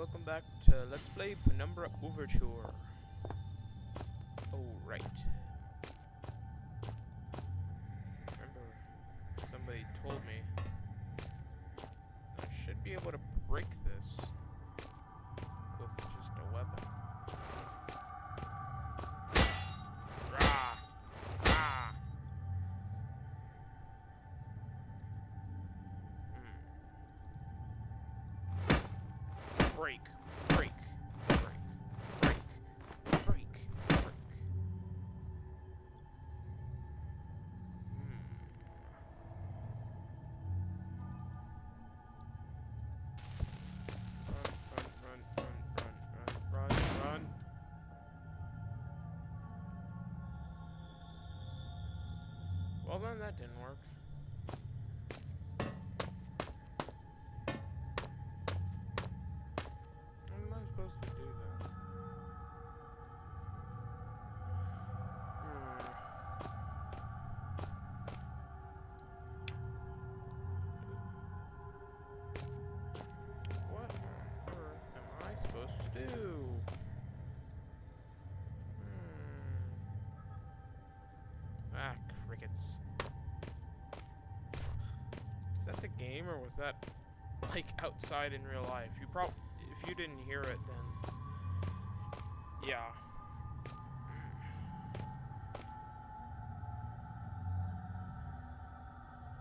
welcome back to Let's Play Penumbra Overture. Oh. Remember, somebody told me I should be able to Break, break, break, break, break, break. Hmm. Well then, that didn't work. Do? Hmm. Ah, crickets. Is that the game or was that like outside in real life? You prob if you didn't hear it then yeah.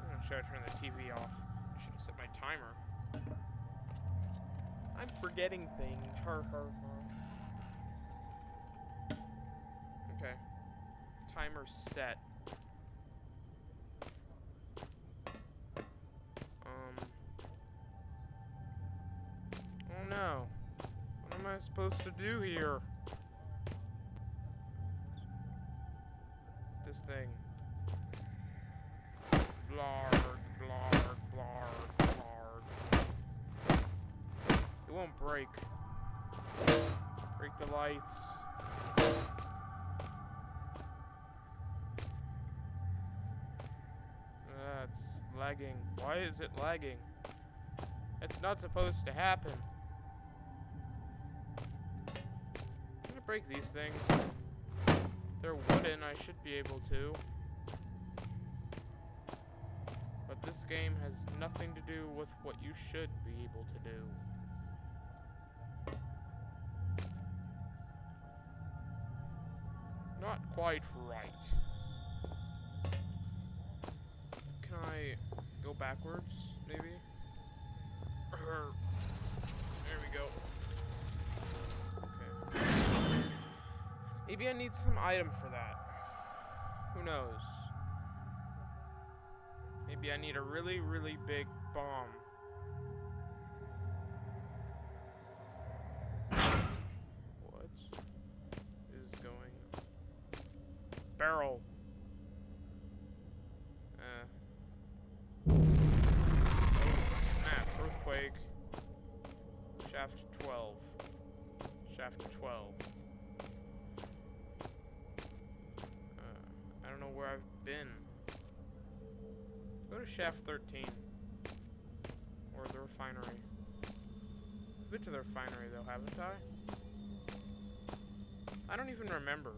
Hmm, Should I turn the TV off? Forgetting things. Har har har. Okay. Timer set. Um. Oh no. What am I supposed to do here? This thing. Break. Break the lights. That's lagging. Why is it lagging? It's not supposed to happen. I'm gonna break these things. They're wooden, I should be able to. But this game has nothing to do with what you should be able to do. Not quite right. Can I go backwards, maybe? Er, There we go. Okay. Maybe I need some item for that. Who knows? Maybe I need a really, really big bomb. Barrel. Uh. Oh, snap. Earthquake. Shaft 12. Shaft 12. Uh, I don't know where I've been. Go to Shaft 13. Or the refinery. I've been to the refinery though, haven't I? I don't even remember.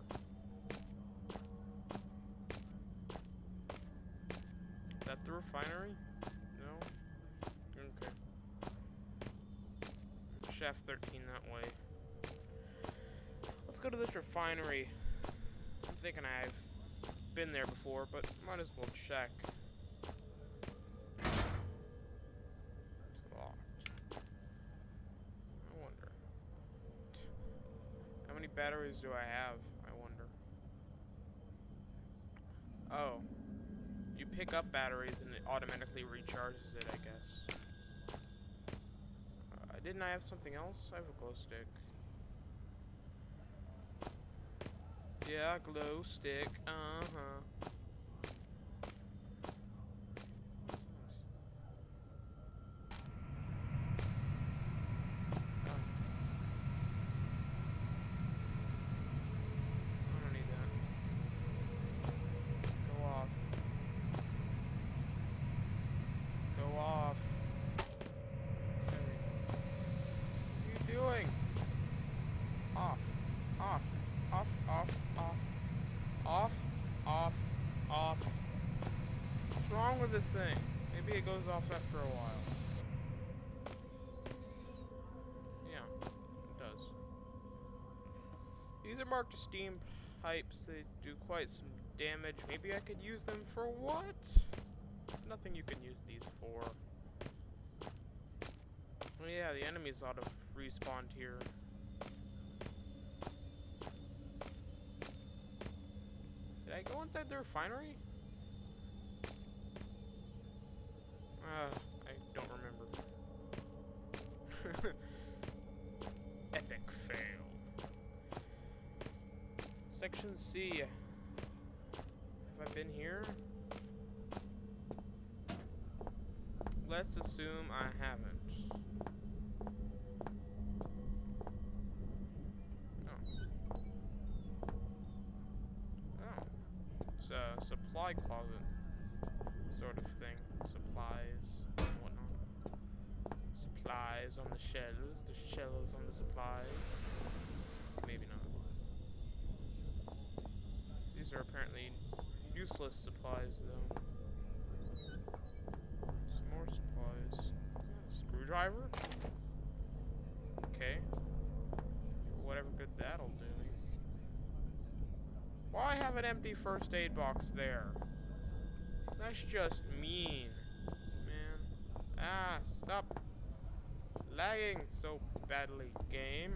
Is that the refinery? No? Okay. Shaft 13 that way. Let's go to this refinery. I'm thinking I've been there before, but might as well check. I wonder. How many batteries do I have? I wonder. Oh. Pick up batteries and it automatically recharges it, I guess. Uh, didn't I have something else? I have a glow stick. Yeah, glow stick. Uh-huh. Oh. I don't need that. Go off. Go off. There we go. What are you with this thing. Maybe it goes off after a while. Yeah, it does. These are marked steam pipes. They do quite some damage. Maybe I could use them for what? There's nothing you can use these for. Oh yeah, the enemies ought to respawn here. Did I go inside the refinery? Uh, I don't remember. Epic fail. Section C. Have I been here? Let's assume I haven't. Oh. Oh. It's a supply closet sort of thing. Supplies. Supplies on the shelves. The shelves on the supplies. Maybe not. These are apparently useless supplies, though. Some more supplies. Screwdriver? Okay. Whatever good that'll do. Why have an empty first aid box there? That's just mean. Man. Ah, stop lagging so badly, game.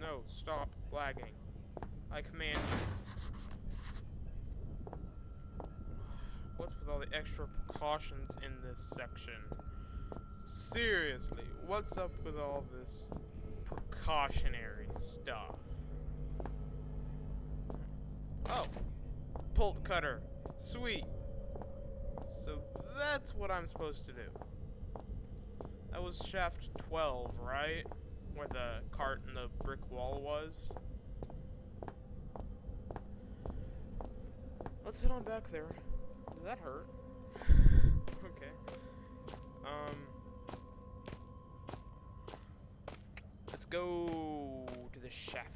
No, stop lagging. I command you. What's with all the extra precautions in this section? Seriously, what's up with all this precautionary stuff? Oh, bolt cutter. Sweet. So that's what I'm supposed to do. That was shaft 12, right? Where the cart and the brick wall was. Let's head on back there. Does that hurt? okay. Um. Let's go to the shaft.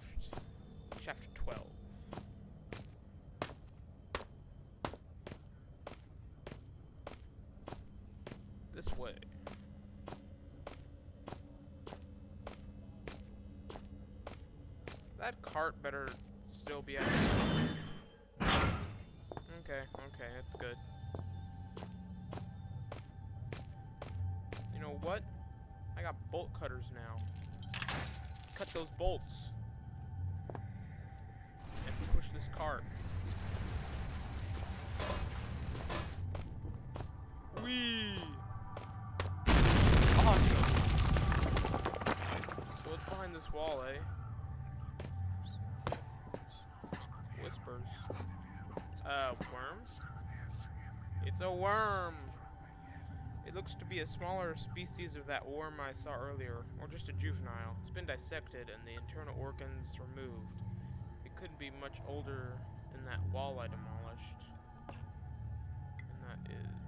Shaft 12. This way. That cart better still be active. Okay, okay, that's good. You know what? I got bolt cutters now. Cut those bolts. And push this cart. It's a worm! It looks to be a smaller species of that worm I saw earlier, or just a juvenile. It's been dissected and the internal organs removed. It couldn't be much older than that wall I demolished. And that is...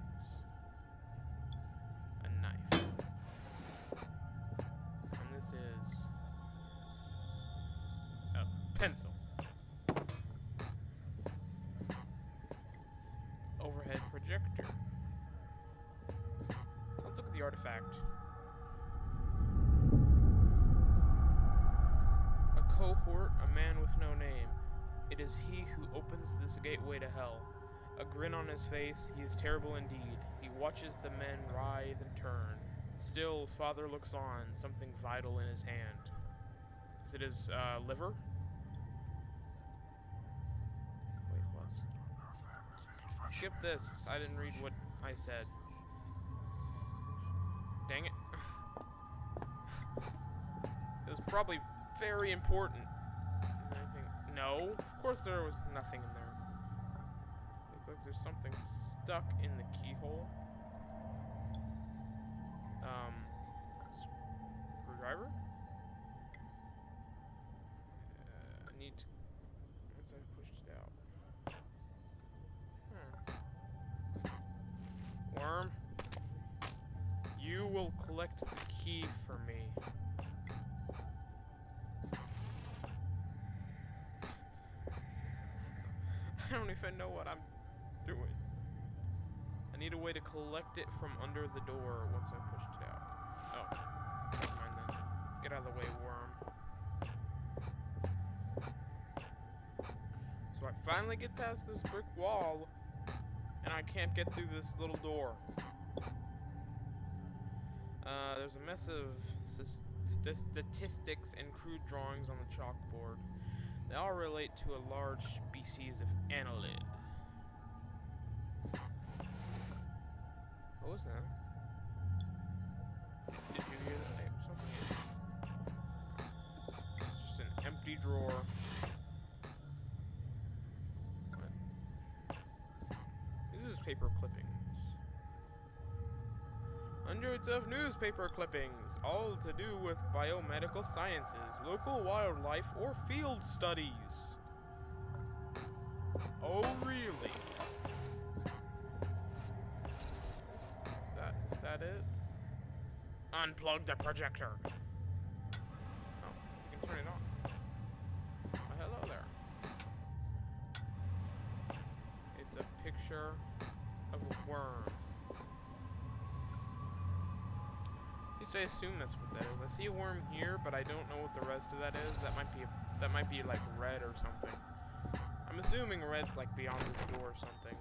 projector. Let's look at the artifact. A cohort, a man with no name. It is he who opens this gateway to hell. A grin on his face, he is terrible indeed. He watches the men writhe and turn. Still, father looks on, something vital in his hand. Is it his uh, liver? Skip this. I didn't read what I said. Dang it. It was probably very important. No, of course there was nothing in there. Looks like there's something stuck in the keyhole. Um, screwdriver? Key for me. I don't even know what I'm doing. I need a way to collect it from under the door once I pushed it out. Oh, never mind then. Get out of the way, worm. So I finally get past this brick wall, and I can't get through this little door. Uh, there's a mess of statistics and crude drawings on the chalkboard. They all relate to a large species of annelid. What was that? Hundreds of newspaper clippings, all to do with biomedical sciences, local wildlife, or field studies. Oh, really? Is that, is that it? Unplug the projector. Oh, you can turn it on. Oh, hello there. It's a picture of a worm. I assume that's what that is. I see a worm here, but I don't know what the rest of that is. That might be that might be like red or something. I'm assuming red's like beyond this door or something.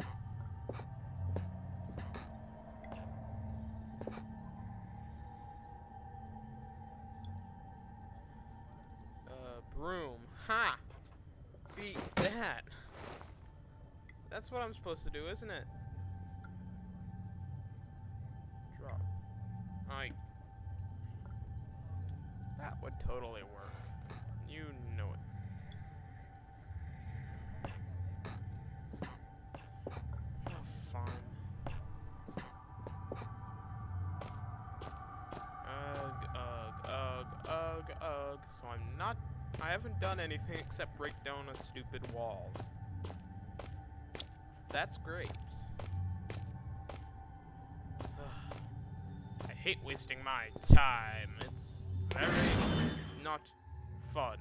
Uh, broom. Ha! Beat that. That's what I'm supposed to do, isn't it? Haven't done anything except break down a stupid wall. That's great. I hate wasting my time. It's very not fun.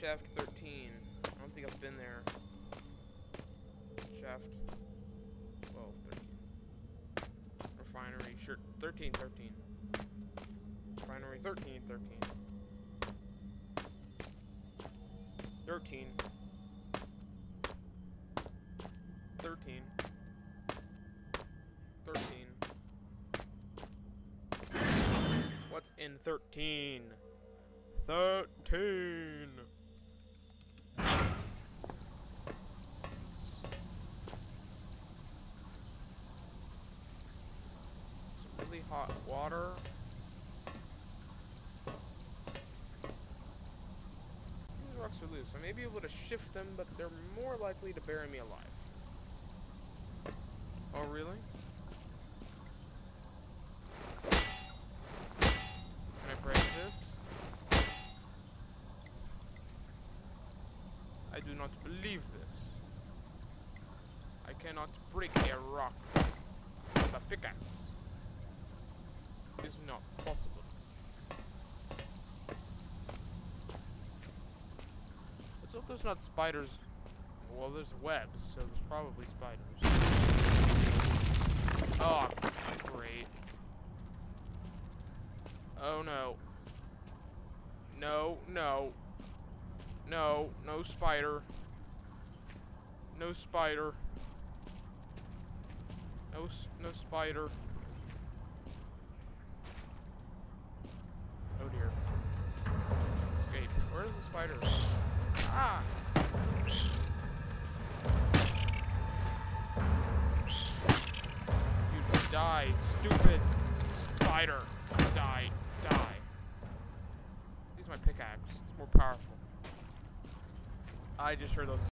Shaft 13. I don't think I've been there. Shaft 12, 13. Refinery, sure, 13, 13. Refinery 13, 13. 13. 13. 13. What's in 13? 13. Some really hot water. These rocks are loose. I may be able to shift them, but they're more likely to bury me alive. Oh, really? Can I break this? I do not believe this. I cannot break a rock with a pickaxe. Is not possible. Let's hope there's not spiders. Well, there's webs, so there's probably spiders. Oh, great. Oh no. No, no. No, no spider. No spider. No, no spider. Where's the spider? Ah! You die, stupid spider. Die, die. Use my pickaxe. It's more powerful. I just heard those